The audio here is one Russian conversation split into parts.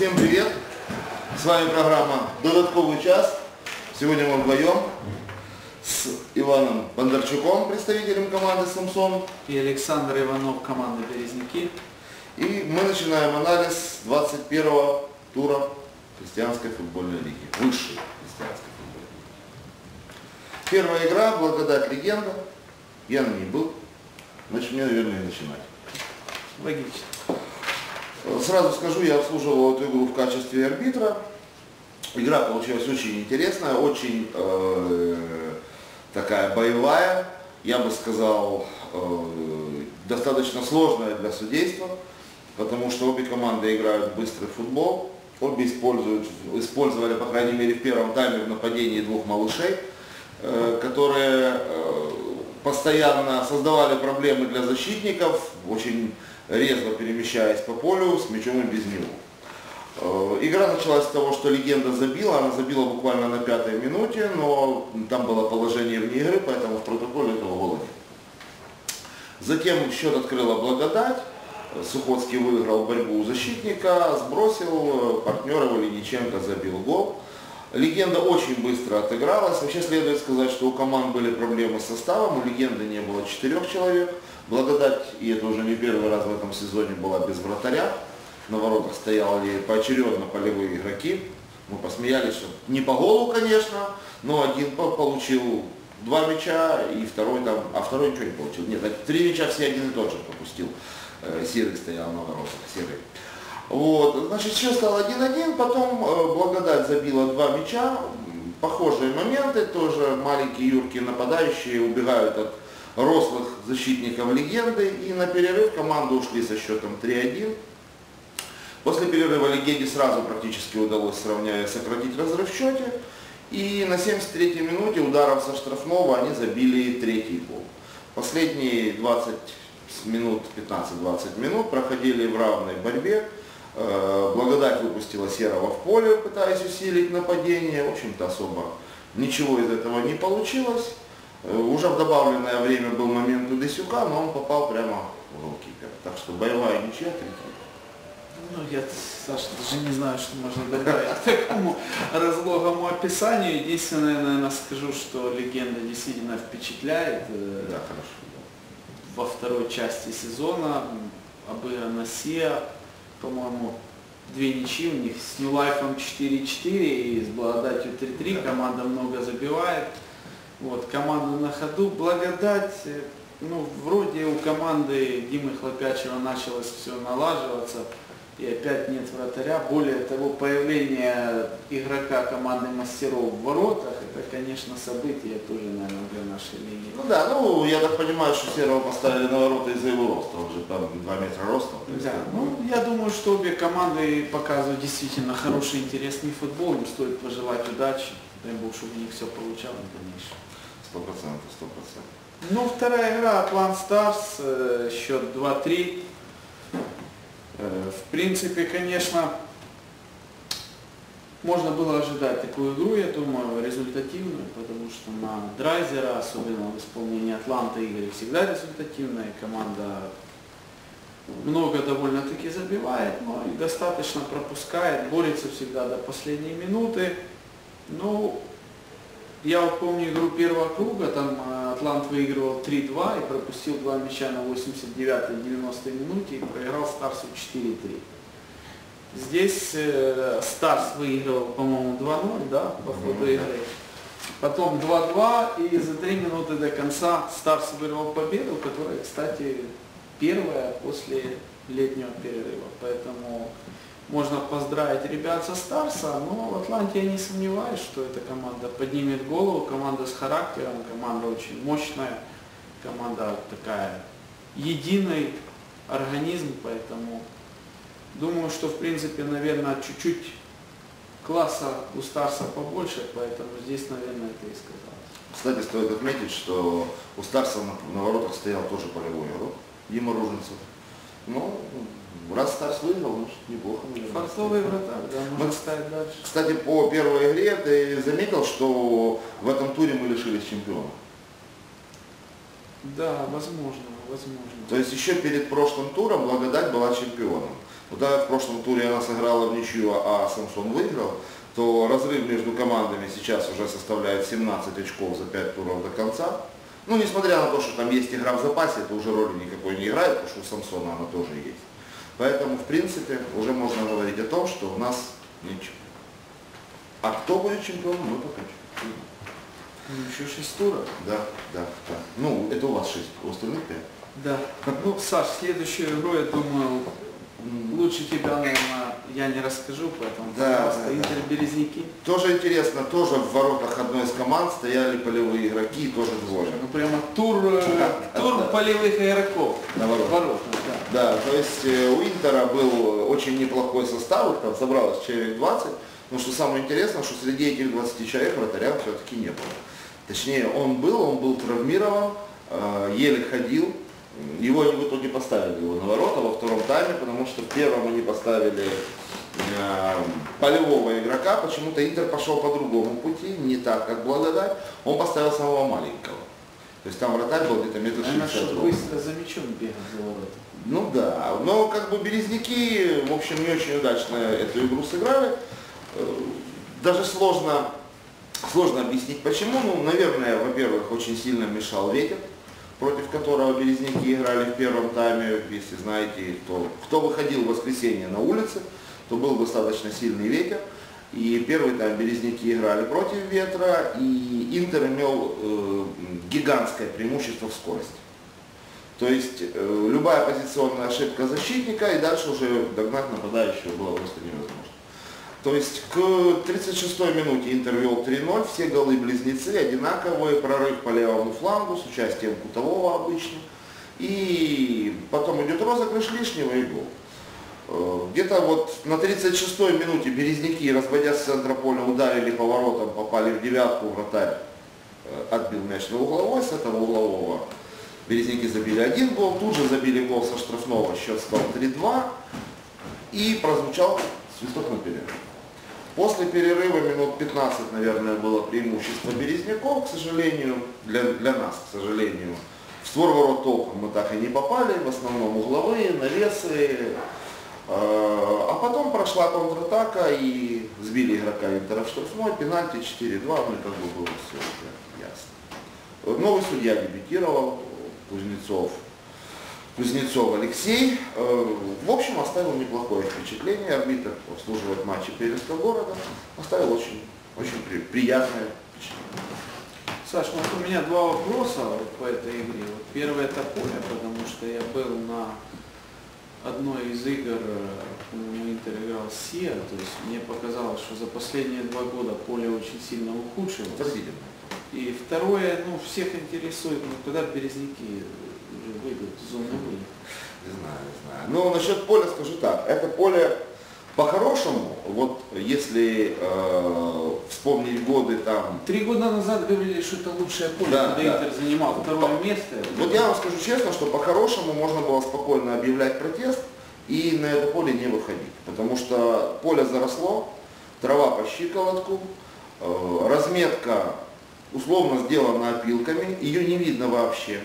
Всем привет! С вами программа «Додатковый час». Сегодня мы вдвоем с Иваном Бондарчуком, представителем команды «Самсон». И Александр Иванов, команда «Березники». И мы начинаем анализ 21-го тура христианской футбольной лиги. Высшей христианской футбольной лиги. Первая игра «Благодать легенда». Я на ней был. Значит, мне, наверное, и начинать. Логично. Сразу скажу, я обслуживал эту игру в качестве арбитра. Игра получилась очень интересная, очень э, такая боевая, я бы сказал, э, достаточно сложная для судейства, потому что обе команды играют быстрый футбол, обе используют, использовали, по крайней мере, в первом тайме в нападении двух малышей, э, которые э, постоянно создавали проблемы для защитников, очень резво перемещаясь по полю с мячом и без него. Э, игра началась с того, что легенда забила, она забила буквально на пятой минуте, но там было положение вне игры, поэтому в протоколе этого гола нет. Затем счет открыла благодать, Сухоцкий выиграл борьбу у защитника, сбросил, партнер его Линиченко забил гол. Легенда очень быстро отыгралась. Вообще следует сказать, что у команд были проблемы с составом, у Легенды не было четырех человек. Благодать, и это уже не первый раз в этом сезоне была без вратаря. На воротах стояли поочередно полевые игроки. Мы посмеялись, что не по голу, конечно, но один получил два мяча, и второй там, а второй ничего не получил. Нет, три мяча все один и тот же пропустил. Э, серый стоял на воротах, серый. Вот, значит, счет стал 1-1, потом э, Благодать забила два мяча, похожие моменты, тоже маленькие юркие нападающие убегают от рослых защитников легенды, и на перерыв команды ушли со счетом 3-1. После перерыва легенде сразу практически удалось сравнять, сократить разрыв в счете, и на 73-й минуте ударом со штрафного они забили третий гол. Последние 20 минут, 15-20 минут проходили в равной борьбе. Э, благодать выпустила Серого в поле, пытаясь усилить нападение. В общем-то особо ничего из этого не получилось. Э, уже в добавленное время был момент у Десюка, но он попал прямо в голкипера. Так что боевая ничья 3 Ну, я, Саша, даже не знаю, что можно добавить к такому разлогому описанию. Единственное, наверное, скажу, что легенда действительно впечатляет. Э, да, хорошо. Во второй части сезона обыграна Сия, по-моему, две ничьи у них с Ньюлайфом 4-4 и с Благодатью 3-3. Команда много забивает. Вот, команда на ходу. Благодать, э, ну, вроде у команды Димы Хлопячева началось все налаживаться. И опять нет вратаря. Более того, появление игрока команды мастеров в воротах, это, конечно, событие тоже, наверное, для нашей линии. Ну да, ну я так понимаю, что Серого поставили на ворота из-за его роста, он же там 2 метра роста. Да, ну я думаю, что обе команды показывают действительно хороший, интересный футбол, им стоит пожелать удачи, дай бог, чтобы у них все получалось в дальнейшем. Сто процентов, сто процентов. Ну, вторая игра, Атлант Старс, э, счет 2-3. Э, в принципе, конечно, можно было ожидать такую игру, я думаю, результативную, потому что на Драйзера, особенно в исполнении Атланта, игры всегда результативная. Команда много довольно-таки забивает, но и достаточно пропускает, борется всегда до последней минуты. Ну, я вот помню игру первого круга, там э, Атлант выигрывал 3-2 и пропустил два мяча на 89-90 минуте и проиграл Старсу 4-3. Здесь э, Старс выигрывал, по-моему, 2-0, да, по ходу игры. Потом 2-2 и за 3 минуты до конца Старс вырвал победу, которая, кстати, первая после летнего перерыва. Поэтому можно поздравить ребят со Старса, но в Атланте я не сомневаюсь, что эта команда поднимет голову, команда с характером, команда очень мощная, команда такая единый организм, поэтому думаю, что в принципе, наверное, чуть-чуть класса у Старса побольше, поэтому здесь, наверное, это и сказал. Кстати, стоит отметить, что у Старса на, на воротах стоял тоже полевой игрок, Дима Руженцев. Но Раз Старс выиграл, значит неплохо. Фартовый вратарь, да, Мы, ставить дальше. Кстати, по первой игре ты заметил, что в этом туре мы лишились чемпиона? Да, возможно, возможно. То есть еще перед прошлым туром Благодать была чемпионом. Вот как в прошлом туре она сыграла в ничью, а Самсон выиграл, то разрыв между командами сейчас уже составляет 17 очков за 5 туров до конца. Ну, несмотря на то, что там есть игра в запасе, это уже роли никакой не играет, потому что у Самсона она тоже есть. Поэтому, в принципе, уже можно говорить о том, что у нас ничего. А кто будет чемпионом, мы пока. Ну, еще 6 туров. Да, да, да. Ну, это у вас 6, у остальных 5. Да. Ну, Саш, следующую игру, я думаю, лучше тебя, наверное, я не расскажу, поэтому, Да, пожалуйста, да, да. Интер Березники. Тоже интересно, тоже в воротах одной из команд стояли полевые игроки, тоже двое. Ну, прямо тур, э, тур полевых игроков. На воротах. Воротах, да. То есть э, у Интера был очень неплохой состав, их там собралось человек 20, но что самое интересное, что среди этих 20 человек вратаря все-таки не было. Точнее, он был, он был травмирован, э, еле ходил, его они в итоге поставили его на ворота во втором тайме, потому что в первом они поставили э, полевого игрока, почему-то Интер пошел по другому пути, не так, как Благодать, он поставил самого маленького. То есть там вратарь был где-то метр Наверное, 60 чтобы быстро за мячом ворота. ну да, но как бы Березники, в общем, не очень удачно эту игру сыграли. Э, Даже сложно, сложно объяснить почему. Ну, наверное, во-первых, очень сильно мешал ветер, против которого Березники играли в первом тайме. Если знаете, кто, кто выходил в воскресенье на улице, то был достаточно сильный ветер. И первый тайм Березники играли против ветра, и Интер имел э, гигантское преимущество в скорости. То есть э, любая позиционная ошибка защитника, и дальше уже догнать нападающего было просто невозможно. То есть к 36-й минуте Интер вел 3-0, все голы близнецы, одинаковые, прорыв по левому флангу с участием Кутового обычно. И потом идет розыгрыш лишнего и гол. Э, Где-то вот на 36-й минуте Березники, разводя с центра поля, ударили по воротам, попали в девятку, вратарь э, отбил мяч на угловой, с этого углового Березники забили один гол, тут же забили гол со штрафного, счет стал 3-2 и прозвучал свисток на перерыв. После перерыва минут 15, наверное, было преимущество Березняков, к сожалению, для, для нас, к сожалению. В створ ворот толком мы так и не попали, в основном угловые, навесы. А потом прошла контратака и сбили игрока Интера в штрафной, пенальти 4-2, ну и как бы было все уже ясно. Новый судья дебютировал, Кузнецов. Кузнецов Алексей. Э, В общем, оставил неплохое впечатление. Арбитр обслуживает матчи Пермского города. Оставил очень, очень при- приятное впечатление. Саш, вот у меня два вопроса по этой игре. Вот первый это поле, потому что я был на одной из игр, э, по-моему, Интер играл с Сиа, то есть мне показалось, что за последние два года поле очень сильно ухудшилось. Спасибо. И второе, ну, всех интересует, ну, когда березники уже выйдут зоны вылета. Не знаю, не знаю. Но насчет поля скажу так. Это поле по-хорошему, вот если э, вспомнить годы там Три года назад говорили, что это лучшее поле, Да, когда да. Интер занимал второе место. Вот я вам скажу честно, что по-хорошему можно было спокойно объявлять протест и на это поле не выходить. Потому что поле заросло, трава по щиколотку, э, разметка условно сделана опилками, ее не видно вообще.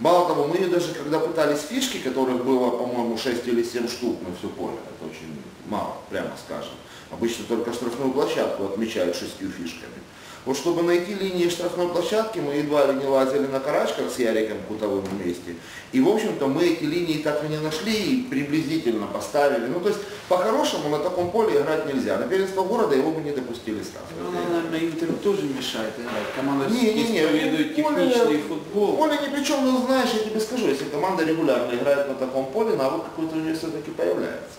Мало того, мы ее даже когда пытались фишки, которых было, по-моему, 6 или 7 штук на все поле, это очень мало, прямо скажем. Обычно только штрафную площадку отмечают шестью фишками. Вот чтобы найти линии штрафной площадки, мы едва ли не лазили на карачках с Яриком Кутовым вместе. И, в общем-то, мы эти линии так и не нашли и приблизительно поставили. Ну, то есть, по-хорошему, на таком поле играть нельзя. На первенство города его бы не допустили сразу. Ну, она, наверное, Интеру тоже мешает играть. Команда Не, не, не, исповедует поле- техничный футбол. Поле ни при чем, но знаешь, я тебе скажу, если команда регулярно играет на таком поле, навык какой-то у нее все-таки появляется.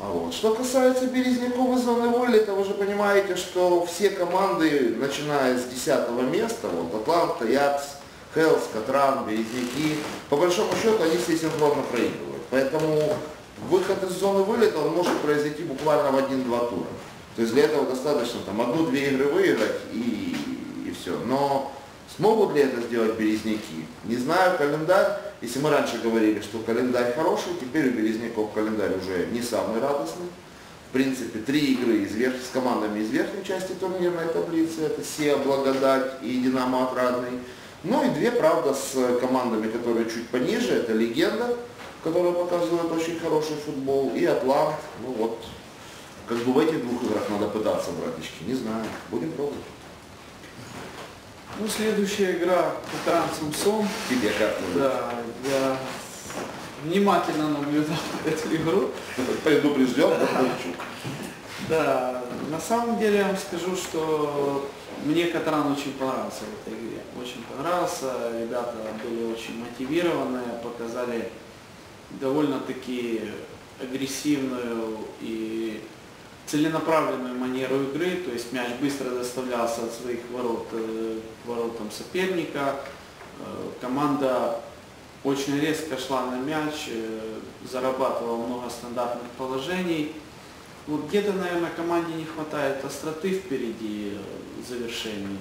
А вот. Что касается Березняков и зоны вылета, вы же понимаете, что все команды, начиная с 10 места, вот Атланта, Якс, Хелс, Катран, Березняки, по большому счету они все синхронно проигрывают. Поэтому выход из зоны вылета он может произойти буквально в один-два тура. То есть для этого достаточно там одну-две игры выиграть и, и все. Но смогут ли это сделать березняки? Не знаю, календарь, если мы раньше говорили, что календарь хороший, теперь у березняков календарь уже не самый радостный. В принципе, три игры из верх, с командами из верхней части турнирной таблицы, это Сия, Благодать и Динамо Отрадный. Ну и две, правда, с командами, которые чуть пониже, это Легенда которая показывает очень хороший футбол, и Атлант. Ну вот, как бы в этих двух играх надо пытаться, братишки. Не знаю, будем пробовать. Ну, следующая игра Катран Самсон. Тебе как? Да, я внимательно наблюдал эту игру. Предупрежден, Бондарчук. Да, на самом деле я вам скажу, что мне Катран очень понравился в этой игре. Очень понравился, ребята были очень мотивированные, показали довольно-таки агрессивную и целенаправленную манеру игры, то есть мяч быстро доставлялся от своих ворот э, к воротам соперника. Э, Команда очень резко шла на мяч, э, зарабатывала много стандартных положений. Вот где-то, наверное, команде не хватает остроты впереди завершений.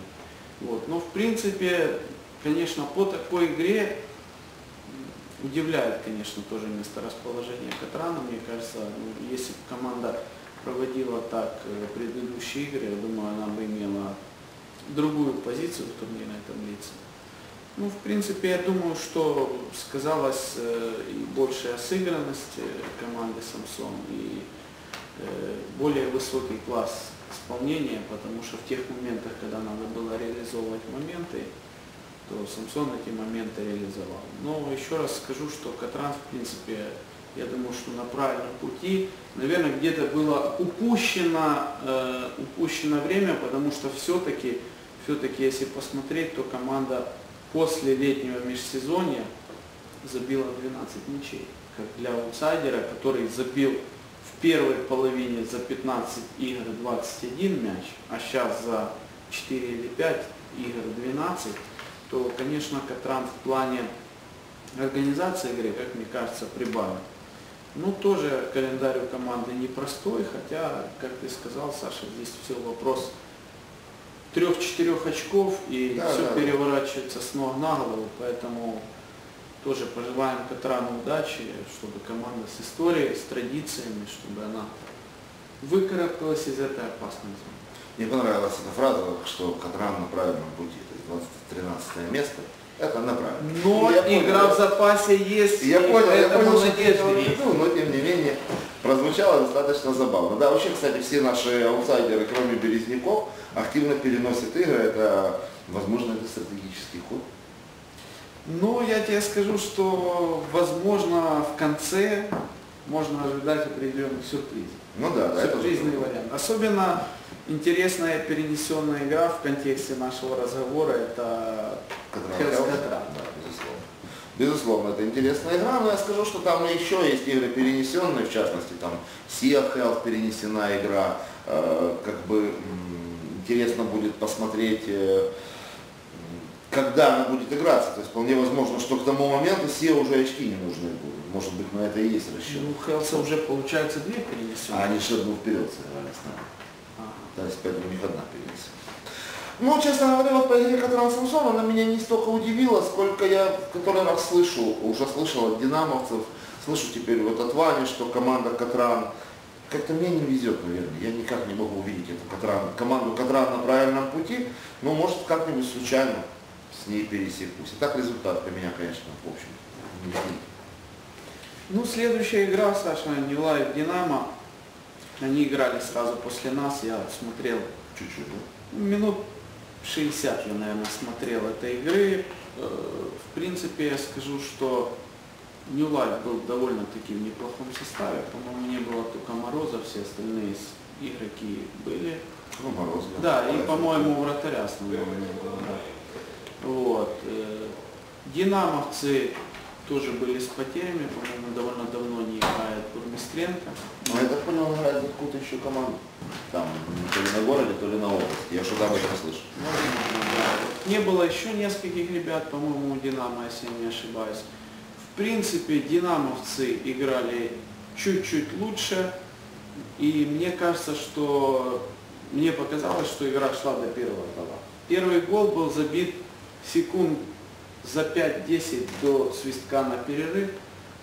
Вот. Но в принципе, конечно, по такой игре удивляет, конечно, тоже месторасположение Катрана. Мне кажется, ну, если бы команда проводила так э, предыдущие игры, я думаю, она бы имела другую позицию в турнирной таблице. Ну, в принципе, я думаю, что сказалась э, и большая сыгранность э, команды Самсон, и более высокий класс исполнения, потому что в тех моментах, когда надо было реализовывать моменты, то Самсон эти моменты реализовал. Но еще раз скажу, что Катран, в принципе, я думаю, что на правильном пути. Наверное, где-то было упущено, э, упущено время, потому что все-таки, все-таки, если посмотреть, то команда после летнего межсезонья забила 12 мячей. Как для аутсайдера, который забил в первой половине за 15 игр 21 мяч, а сейчас за 4 или 5 игр 12, то, конечно, Катран в плане организации игры, как мне кажется, прибавил. Ну, тоже календарь у команды непростой, хотя, как ты сказал, Саша, здесь все вопрос трех-четырех очков, и Да, все да, да. переворачивается с ног на голову, поэтому тоже пожелаем Катрану удачи, чтобы команда с историей, с традициями, чтобы она выкарабкалась из этой опасной зоны. Мне понравилась эта фраза, что Катран на правильном пути, то есть 13 место. Это на правильном. Но Я понял. игра в запасе есть, Я понял, я понял, что ты имел в есть. виду, но тем не менее прозвучало достаточно забавно. Да, вообще, кстати, все наши аутсайдеры, кроме Березняков, активно переносят игры. Это, возможно, это стратегический ход. Ну, я тебе скажу, что, возможно, в конце можно ожидать определенных сюрпризов. Ну да, да, это Сюрпризный здорово. вариант. Особенно интересная перенесенная игра в контексте нашего разговора, это Катран Хелс Хелс. Катран. Да, безусловно. Безусловно, это интересная игра, но я скажу, что там еще есть игры перенесенные, в частности, там Sea Health перенесена игра, Э, как бы интересно будет посмотреть, э, когда она будет играться. То есть вполне возможно, что к тому моменту Сия уже очки не нужны будут. Может быть, на это и есть расчет. Ну, Хелса уже получается две А перенесенные. они шагнул вперед сыграли с нами. Ага. То есть поэтому у них одна перенесена. Ну, честно говоря, вот по игре Катран Самсон, она меня не столько удивила, сколько я в который раз слышу, уже слышал от динамовцев, слышу теперь вот от Вани, что команда Катран, как-то мне не везет, наверное, я никак не могу увидеть эту Катран, команду Катран на правильном пути, но может как-нибудь случайно с ней пересекусь. И так результат для меня, конечно, в общем, не видит. Ну, следующая игра, Саша, Нилаев Динамо. Они играли сразу после нас, я смотрел чуть-чуть, да? Ну, минут 60 я, наверное, смотрел этой игры. Э, В принципе, я скажу, что New Life был довольно-таки в неплохом составе. По-моему, не было только Мороза, все остальные игроки были. Ну, Мороз, Да, и, Мороз. по-моему, вратаря основного не было. да. Вот. э, Динамовцы тоже были с потерями, по-моему, довольно давно не играет Бурмистренко. Ну, я так понял, он играет за какую-то еще команду. Там, то ли на городе, то ли на области. Я что-то об этом слышал. Возможно, да. Не было еще нескольких ребят, по-моему, у Динамо, если я не ошибаюсь. В принципе, динамовцы играли чуть-чуть лучше. И мне кажется, что мне показалось, что игра шла до первого гола. Первый гол был забит секунд за 5-10 до свистка на перерыв.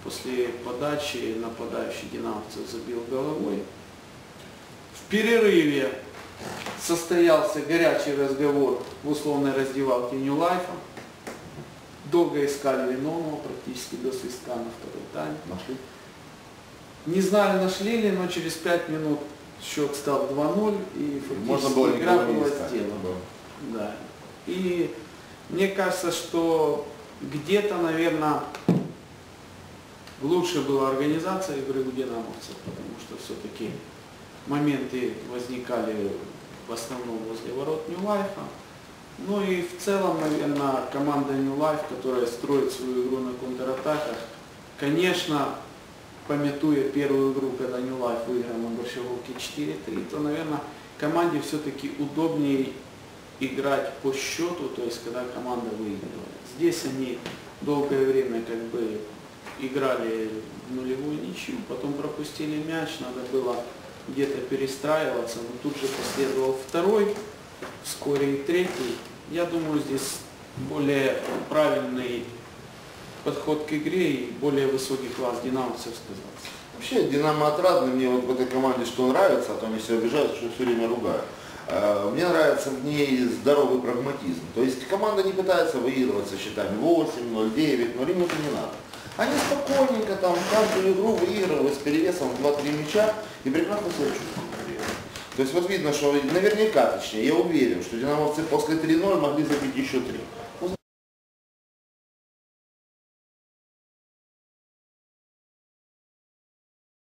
После подачи нападающий динамовцев забил головой. В перерыве состоялся горячий разговор в условной раздевалке Нью Лайфа. долго искали виновного практически до свистка на второй тайм. Нашли? Не знали, нашли ли, но через 5 минут счет стал 2-0 и фактически Можно было игра была сделана. Да. И мне кажется, что где-то, наверное, лучше была организация игры у динамовцев, потому что все-таки моменты возникали в основном возле ворот Нью-Лайфа. Ну и в целом, наверное, команда Life, которая строит свою игру на контратаках, конечно, пометуя первую игру, когда Life выиграл на Борщаговке 4-3, то, наверное, команде все-таки удобнее играть по счету, то есть когда команда выигрывает. Здесь они долгое время как бы играли в нулевую ничью, потом пропустили мяч, надо было где-то перестраиваться, но тут же последовал второй, вскоре и третий. Я думаю, здесь более правильный подход к игре и более высокий класс динамовцев сказался. Вообще, Динамо отрадный, мне вот в этой команде что нравится, а то они все обижаются, что все время ругают. Э, Мне нравится в ней здоровый прагматизм. То есть команда не пытается выигрывать со счетами 8, 0, 9, 0, им это не надо. Они спокойненько там каждую игру выигрывают с перевесом в 2-3 мяча и прекрасно себя чувствуют. То есть вот видно, что наверняка, точнее, я уверен, что динамовцы после 3-0 могли забить еще 3.